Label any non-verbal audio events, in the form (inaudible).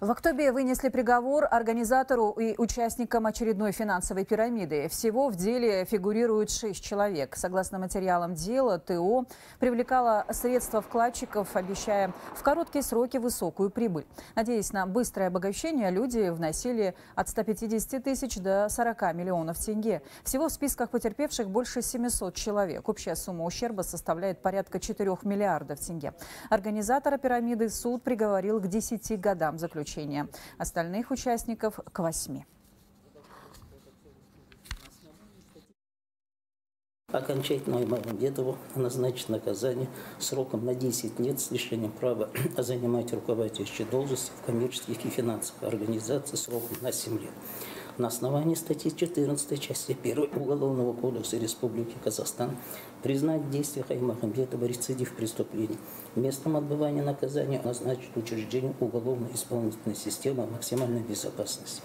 В Актобе вынесли приговор организатору и участникам очередной финансовой пирамиды. Всего в деле фигурирует шесть человек. Согласно материалам дела, ТО привлекала средства вкладчиков, обещая в короткие сроки высокую прибыль. Надеясь на быстрое обогащение, люди вносили от 150 тысяч до 40 миллионов тенге. Всего в списках потерпевших больше 700 человек. Общая сумма ущерба составляет порядка 4 миллиардов тенге. Организатора пирамиды суд приговорил к 10 годам заключения заключения. Остальных участников к восьми. Окончательно Мамедову назначить наказание сроком на 10 лет с лишением права (clears throat) занимать руководящие должности в коммерческих и финансовых организациях сроком на 7 лет на основании статьи 14 части 1 Уголовного кодекса Республики Казахстан признать действия Хаймахамбетова рецидив преступлений. Местом отбывания наказания назначить учреждение уголовно-исполнительной системы максимальной безопасности.